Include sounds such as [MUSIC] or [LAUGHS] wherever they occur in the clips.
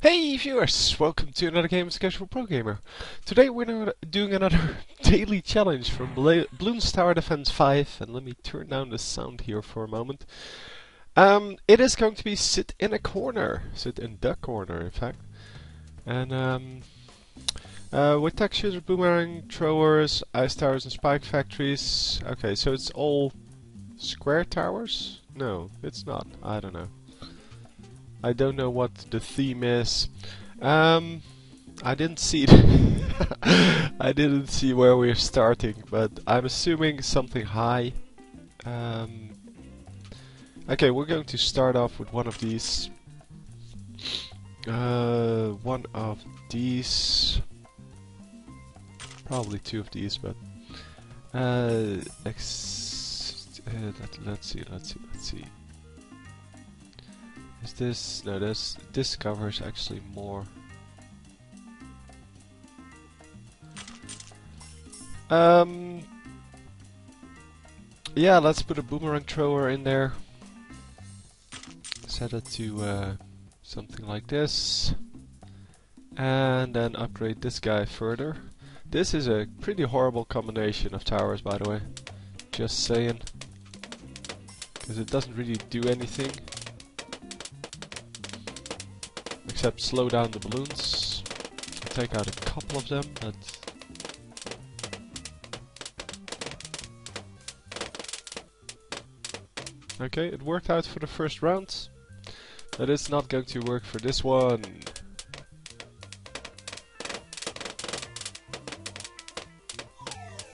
Hey viewers, welcome to another game of Casual Pro Gamer. Today we're doing another [LAUGHS] daily challenge from Bloons Tower Defense 5 and let me turn down the sound here for a moment. Um, it is going to be sit in a corner, sit in the corner in fact. And um, uh, with tack shooters, boomerang throwers, ice towers and spike factories. Okay, so it's all square towers? No, it's not, I don't know. I don't know what the theme is. Um, I didn't see. [LAUGHS] I didn't see where we're starting, but I'm assuming something high. Um, okay, we're going to start off with one of these. Uh, one of these. Probably two of these, but uh, uh let, let's see, let's see, let's see. Is this... no, this, this covers actually more. Um... Yeah, let's put a boomerang thrower in there. Set it to uh, something like this. And then upgrade this guy further. This is a pretty horrible combination of towers, by the way. Just saying. Because it doesn't really do anything except slow down the balloons. Take out a couple of them, but... Okay, it worked out for the first round. That is not going to work for this one.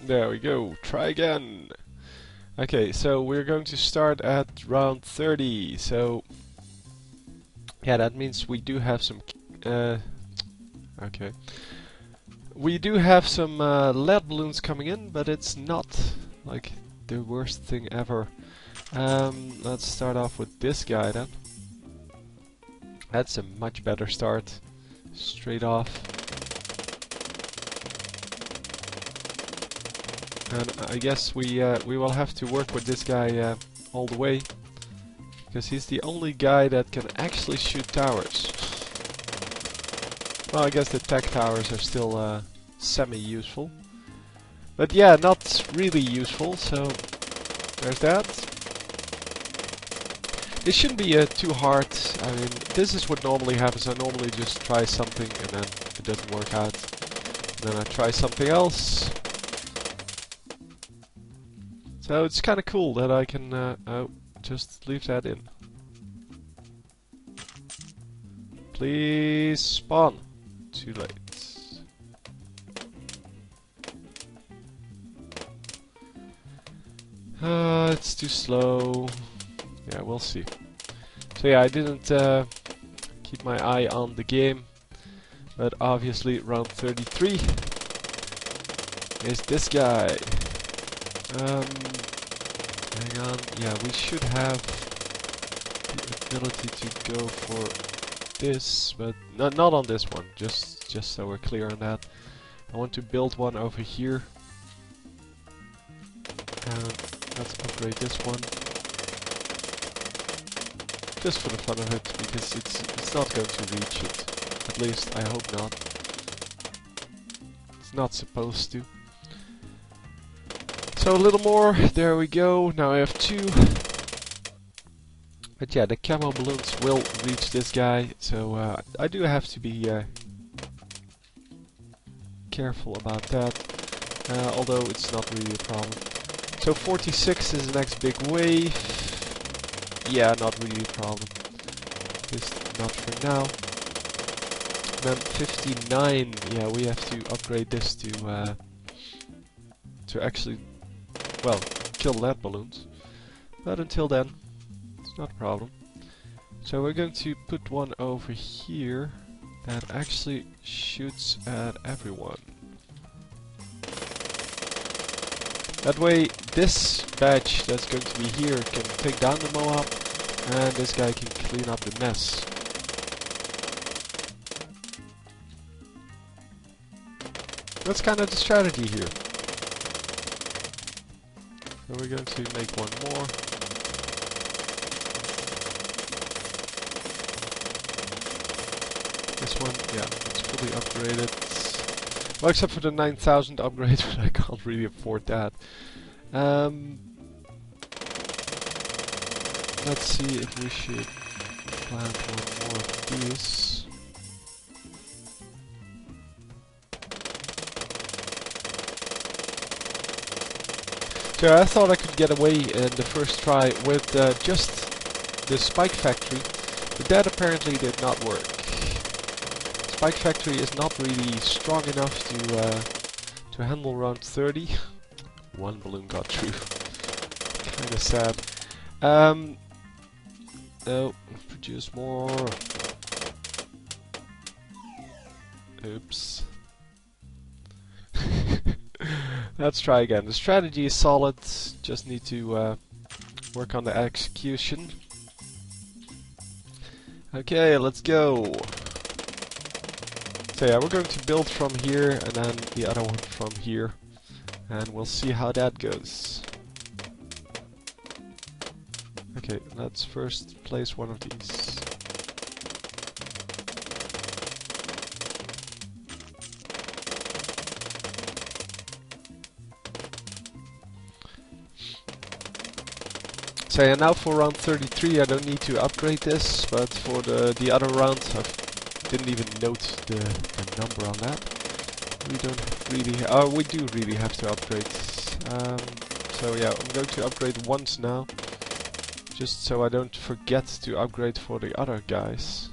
There we go, try again. Okay, so we're going to start at round 30, so yeah, that means we do have some... Uh, okay. We do have some uh, lead balloons coming in, but it's not like the worst thing ever. Um, let's start off with this guy then. That's a much better start. Straight off. And I guess we uh, we will have to work with this guy uh, all the way. Because he's the only guy that can actually shoot towers. Well, I guess the tack towers are still uh, semi-useful. But yeah, not really useful, so there's that. This shouldn't be uh, too hard. I mean, this is what normally happens. I normally just try something and then it doesn't work out. And then I try something else. So it's kind of cool that I can... Uh, oh, just leave that in. Please spawn. Too late. Uh, it's too slow. Yeah, we'll see. So yeah, I didn't uh, keep my eye on the game, but obviously round 33 is this guy. Um, hang on, yeah, we should have the ability to go for this, but not not on this one. Just just so we're clear on that. I want to build one over here. And let's upgrade this one. Just for the fun of it, because it's it's not going to reach it. At least I hope not. It's not supposed to. So a little more, there we go. Now I have two. But yeah, the camo balloons will reach this guy, so uh, I do have to be uh, careful about that, uh, although it's not really a problem. So 46 is the next big wave. Yeah, not really a problem. Just not for now. Then 59, yeah, we have to upgrade this to uh, to actually, well, kill lead balloons. But until then, it's not a problem. So we're going to put one over here that actually shoots at everyone. That way this badge that's going to be here can take down the Moab and this guy can clean up the mess. That's kind of the strategy here. We're going to make one more. This one, yeah, it's fully upgraded. Well, except for the 9000 upgrade, [LAUGHS] but I can't really afford that. Um, let's see if we should plant one more of these. So I thought I could get away in the first try with uh, just the Spike Factory, but that apparently did not work. Spike Factory is not really strong enough to uh, to handle round 30. [LAUGHS] One balloon got through. [LAUGHS] Kinda sad. Um, no, produce more. Oops. Let's try again. The strategy is solid, just need to uh, work on the execution. Okay, let's go. So yeah, we're going to build from here and then the other one from here. And we'll see how that goes. Okay, let's first place one of these. So yeah, now for round 33 I don't need to upgrade this, but for the, the other round I didn't even note the, the number on that. We don't really, oh we do really have to upgrade. Um, so yeah, I'm going to upgrade once now, just so I don't forget to upgrade for the other guys.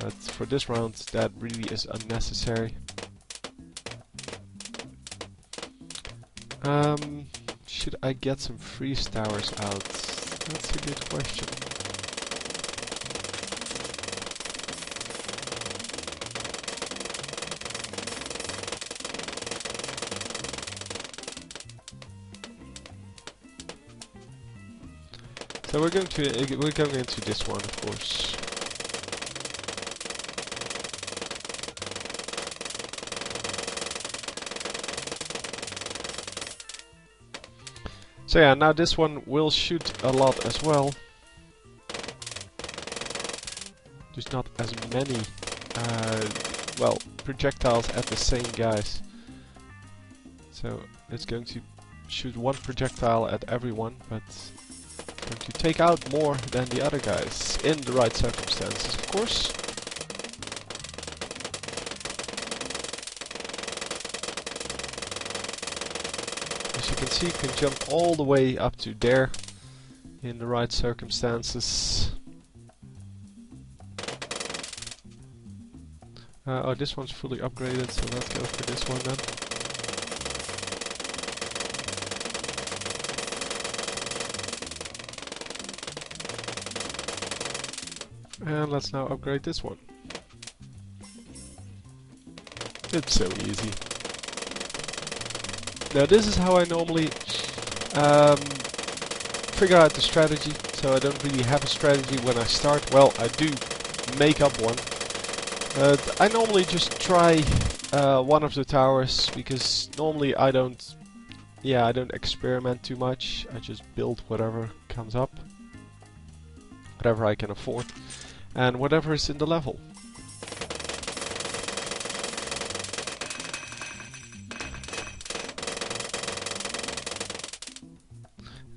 But for this round that really is unnecessary. Um, should I get some freeze towers out? That's a good question. So we're going to uh, we're going into this one, of course. So yeah, now this one will shoot a lot as well. Just not as many, uh, well, projectiles at the same guys. So it's going to shoot one projectile at everyone, but going to take out more than the other guys in the right circumstances, of course. As you can see, you can jump all the way up to there in the right circumstances. Uh, oh, this one's fully upgraded, so let's go for this one then. And let's now upgrade this one. It's so easy. Now this is how I normally um, figure out the strategy. So I don't really have a strategy when I start. Well, I do make up one. But I normally just try uh, one of the towers because normally I don't yeah, I don't experiment too much. I just build whatever comes up. Whatever I can afford. And whatever is in the level.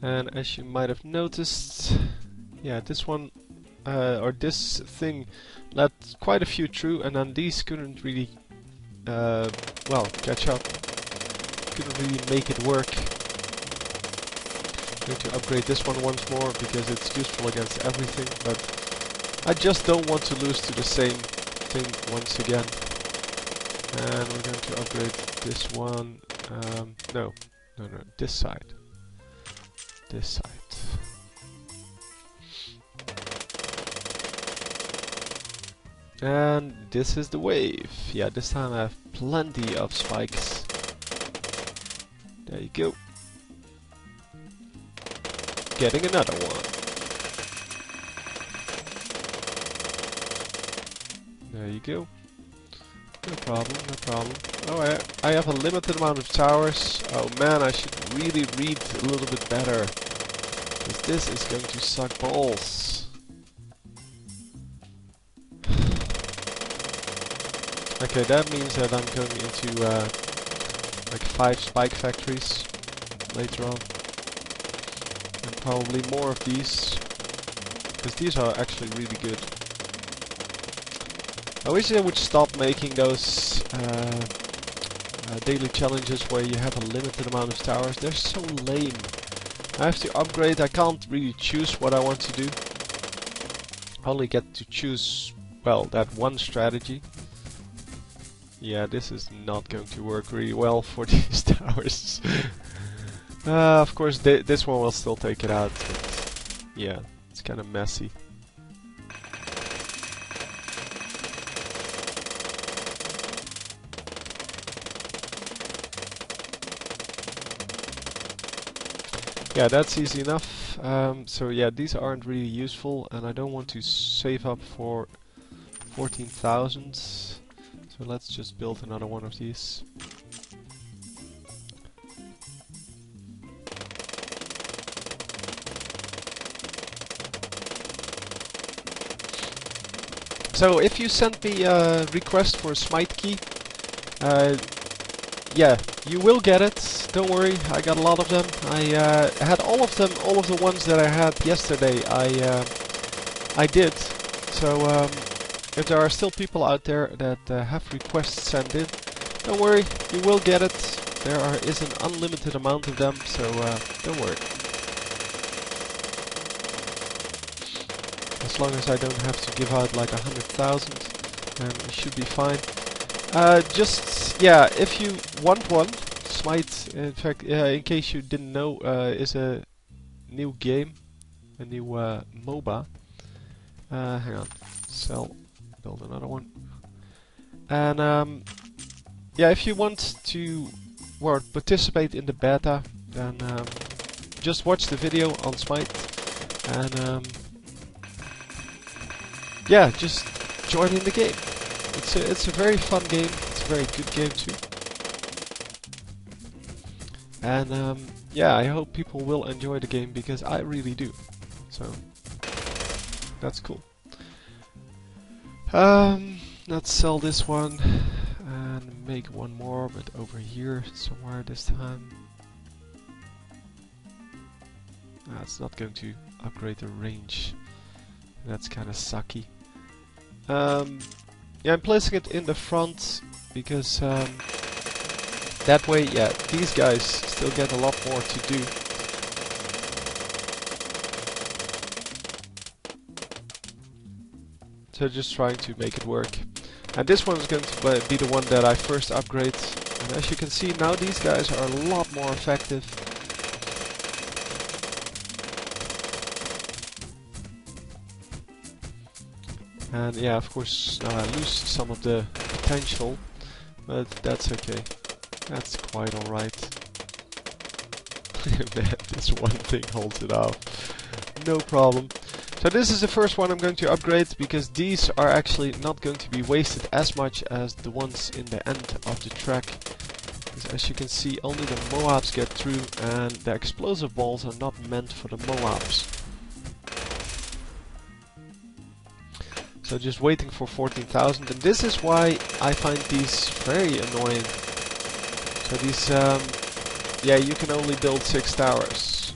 And as you might have noticed, yeah, this one, uh, or this thing let quite a few through, and then these couldn't really, uh, well, catch up. Couldn't really make it work. I'm going to upgrade this one once more, because it's useful against everything, but I just don't want to lose to the same thing once again. And we're going to upgrade this one, um, no, no, no, this side this side. And this is the wave. Yeah, this time I have plenty of spikes. There you go. Getting another one. There you go. No problem, no problem. Oh, I, I have a limited amount of towers. Oh man, I should really read a little bit better. Because this is going to suck balls. [SIGHS] Okay, that means that I'm going into uh, like five spike factories later on. And probably more of these. Because these are actually really good. I wish they would stop making those uh, uh, daily challenges where you have a limited amount of towers. They're so lame. I have to upgrade, I can't really choose what I want to do. I only get to choose, well, that one strategy. Yeah, this is not going to work really well for [LAUGHS] these towers. [LAUGHS] uh, of course, th this one will still take it out, yeah, it's kind of messy. Yeah, that's easy enough. Um, so yeah, these aren't really useful, and I don't want to save up for 14,000. So let's just build another one of these. So if you send me a request for a Smite key, uh, yeah, you will get it. Don't worry, I got a lot of them. I uh, had all of them, all of the ones that I had yesterday. I uh, I did. So um, if there are still people out there that uh, have requests sent in, don't worry, you will get it. There are, is an unlimited amount of them, so uh, don't worry. As long as I don't have to give out like a hundred thousand, it should be fine. Uh, just, yeah, if you want one, Smite, in fact, uh, in case you didn't know, uh, is a new game, a new uh, MOBA. Uh, hang on, sell, build another one. And um, yeah, if you want to well, participate in the beta, then um, just watch the video on Smite, and um, yeah, just join in the game. It's a, it's a very fun game. It's a very good game too. And um, yeah, I hope people will enjoy the game because I really do. So that's cool. Um, let's sell this one and make one more, but over here somewhere this time. That's not going to upgrade the range. That's kind of sucky. Um, yeah, I'm placing it in the front because um, that way, yeah, these guys still get a lot more to do. So just trying to make it work. And this one is going to be the one that I first upgrade. And as you can see, now these guys are a lot more effective. And yeah, of course, I lose some of the potential, but that's okay. That's quite alright. [LAUGHS] This one thing holds it off. No problem. So this is the first one I'm going to upgrade because these are actually not going to be wasted as much as the ones in the end of the track. As you can see, only the Moabs get through and the explosive balls are not meant for the Moabs. So just waiting for 14,000 and this is why I find these very annoying. So these, um, yeah, you can only build 6 towers.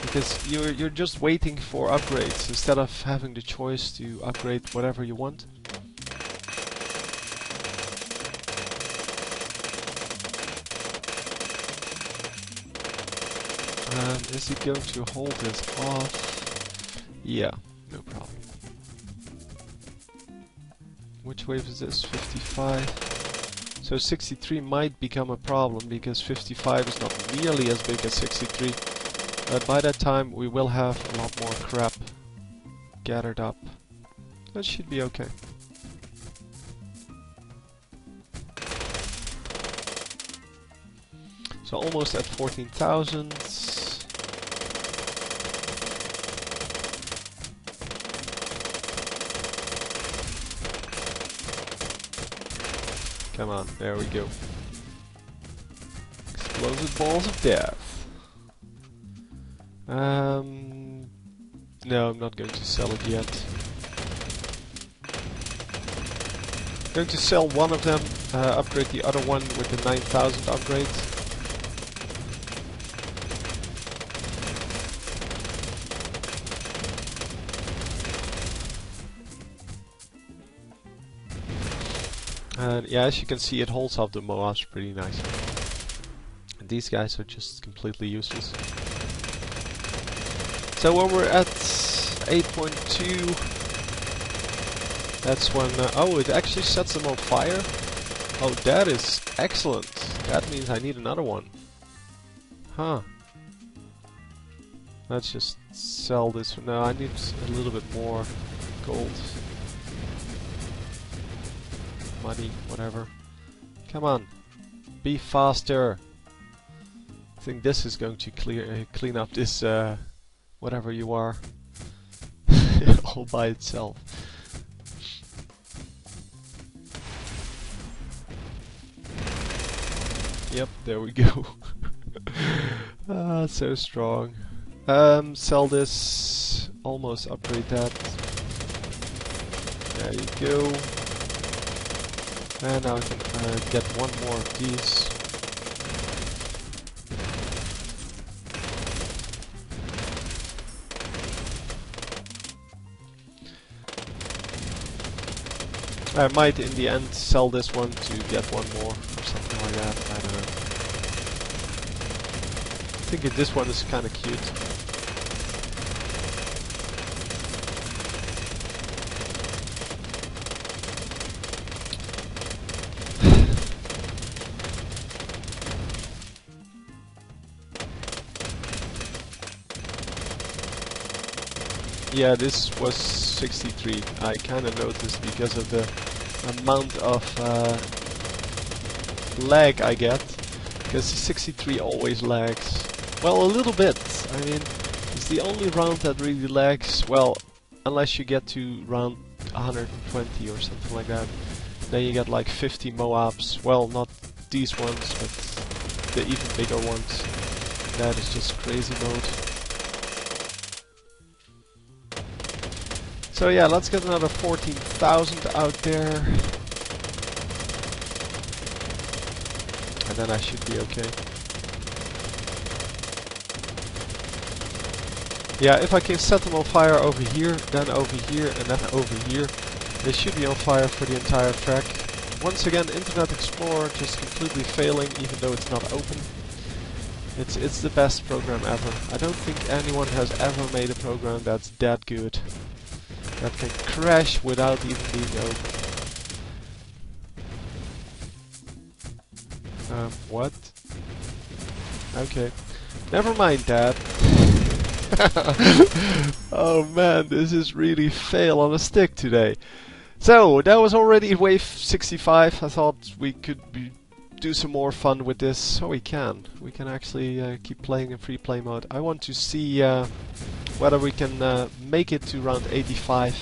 Because you're, you're just waiting for upgrades instead of having the choice to upgrade whatever you want. And is he going to hold this off? Yeah, no problem. Which wave is this? 55. So 63 might become a problem because 55 is not nearly as big as 63. But by that time we will have a lot more crap gathered up. That should be okay. So almost at 14,000. Come on, there we go. Explosive balls of death. Um, no, I'm not going to sell it yet. Going to sell one of them, uh, upgrade the other one with the 9000 upgrade. Yeah, as you can see, it holds up the Moabs pretty nice. And these guys are just completely useless. So when we're at 8.2, that's when... Uh, oh, it actually sets them on fire? Oh, that is excellent. That means I need another one. Huh. Let's just sell this. No, I need a little bit more gold money, whatever. Come on, be faster. I think this is going to clear uh, clean up this uh, whatever you are [LAUGHS] all by itself. Yep, there we [LAUGHS] go. ah, so strong. Um, sell this. Almost upgrade that. There you go. And now I can uh, get one more of these. I might in the end sell this one to get one more or something like that, I don't know. I think this one is kinda cute. Yeah, this was 63. I kinda noticed because of the amount of uh, lag I get. Because 63 always lags. Well, a little bit. I mean, it's the only round that really lags. Well, unless you get to round 120 or something like that. Then you get like 50 Moabs. Well, not these ones, but the even bigger ones. That is just crazy mode. So yeah, let's get another 14,000 out there. And then I should be okay. Yeah, if I can set them on fire over here, then over here, and then over here, they should be on fire for the entire track. Once again, Internet Explorer just completely failing, even though it's not open. It's it's the best program ever. I don't think anyone has ever made a program that's that good that can crash without even being open. Um, what? Okay. Never mind that. [LAUGHS] oh man, this is really fail on a stick today. So, that was already wave 65. I thought we could be, do some more fun with this. So we can. We can actually uh, keep playing in free play mode. I want to see uh, whether we can uh, make it to round 85.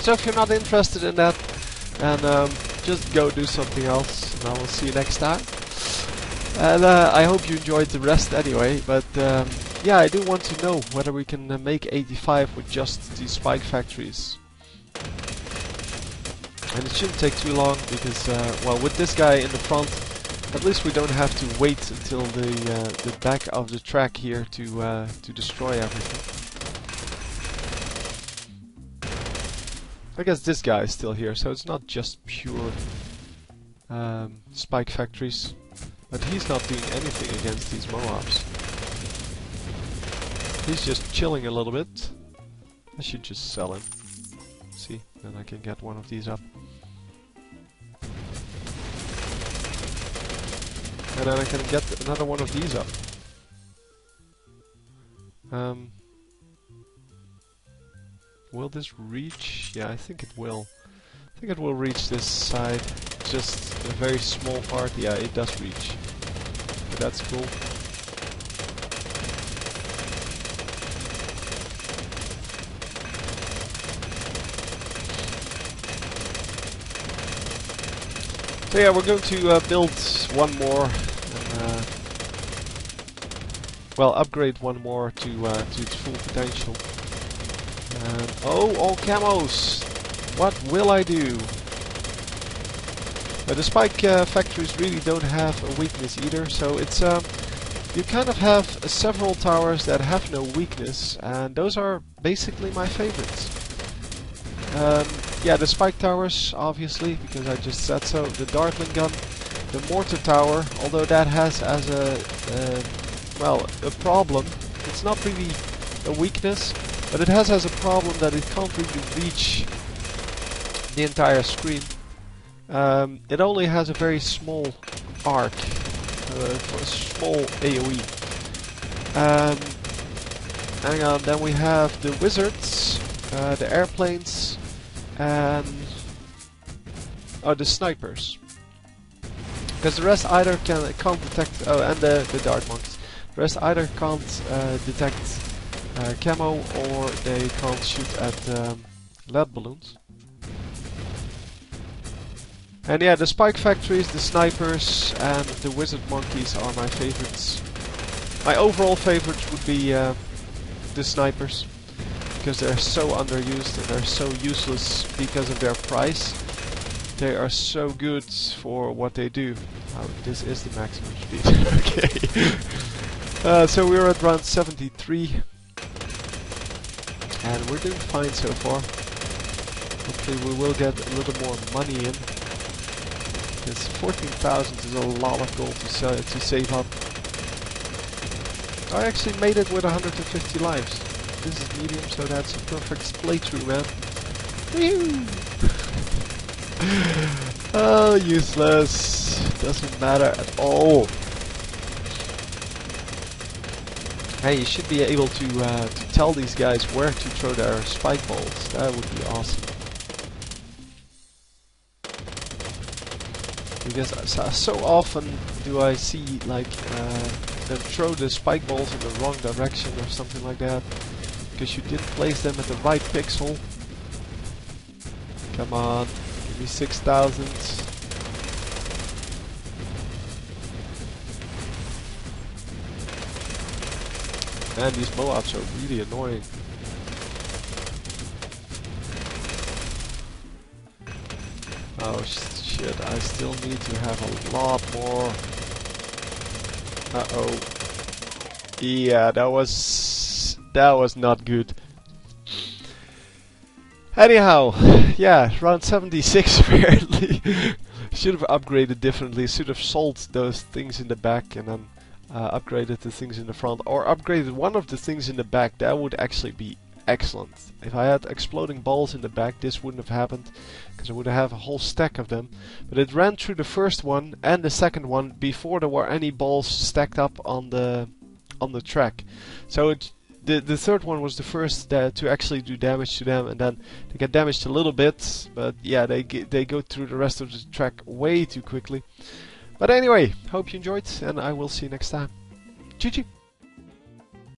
So if you're not interested in that, and um, just go do something else, and I will see you next time. And uh, I hope you enjoyed the rest anyway, but um, yeah, I do want to know whether we can uh, make 85 with just the spike factories. And it shouldn't take too long, because, uh, well, with this guy in the front, at least we don't have to wait until the uh, the back of the track here to uh, to destroy everything. I guess this guy is still here, so it's not just pure um, spike factories. But he's not doing anything against these Moabs. He's just chilling a little bit. I should just sell him. See, then I can get one of these up. And then I can get another one of these up. Um, will this reach? Yeah, I think it will. I think it will reach this side. Just a very small part. Yeah, it does reach. But that's cool. So yeah, we're going to uh, build one more uh, well, upgrade one more to uh, to its full potential. And oh, all camos! What will I do? But the spike uh, factories really don't have a weakness either, so it's um, you kind of have several towers that have no weakness, and those are basically my favorites. Um, yeah, the spike towers, obviously, because I just said so. The Dartling gun, the mortar tower, although that has as a uh, well a problem. It's not really a weakness, but it has as a problem that it can't really reach the entire screen. Um, it only has a very small arc, uh, for a small AoE. Um, hang on, then we have the wizards, uh, the airplanes, and oh, the snipers. Because the rest either can can't detect, oh, and the the dart monkeys. The rest either can't uh, detect uh, camo or they can't shoot at um, lead balloons. And yeah, the spike factories, the snipers, and the wizard monkeys are my favorites. My overall favorites would be uh, the snipers, because they're so underused and they're so useless because of their price. They are so good for what they do. Oh, this is the maximum speed. [LAUGHS] okay. Uh, so we're at round 73. And we're doing fine so far. Hopefully we will get a little more money in. Because 14,000 is a lot of gold to, uh, to save up. I actually made it with 150 lives. This is medium, so that's a perfect playthrough, [LAUGHS] man. oh, useless. Doesn't matter at all. Hey, you should be able to, uh, to tell these guys where to throw their spike balls. That would be awesome. Because so, so often do I see like uh, them throw the spike balls in the wrong direction or something like that. Because you didn't place them at the right pixel. Come on, give me 6,000. Man, these blow-ups are really annoying. Oh shit, I still need to have a lot more. Uh-oh. Yeah, that was... that was not good. Anyhow, yeah, round 76 [LAUGHS] apparently. should have upgraded differently, should have sold those things in the back and then uh, upgraded the things in the front. Or upgraded one of the things in the back, that would actually be excellent. If I had exploding balls in the back, this wouldn't have happened, because I would have a whole stack of them. But it ran through the first one and the second one before there were any balls stacked up on the on the track. So it, the the third one was the first uh, to actually do damage to them, and then they get damaged a little bit. But yeah, they they go through the rest of the track way too quickly. But anyway, hope you enjoyed, and I will see you next time. GG.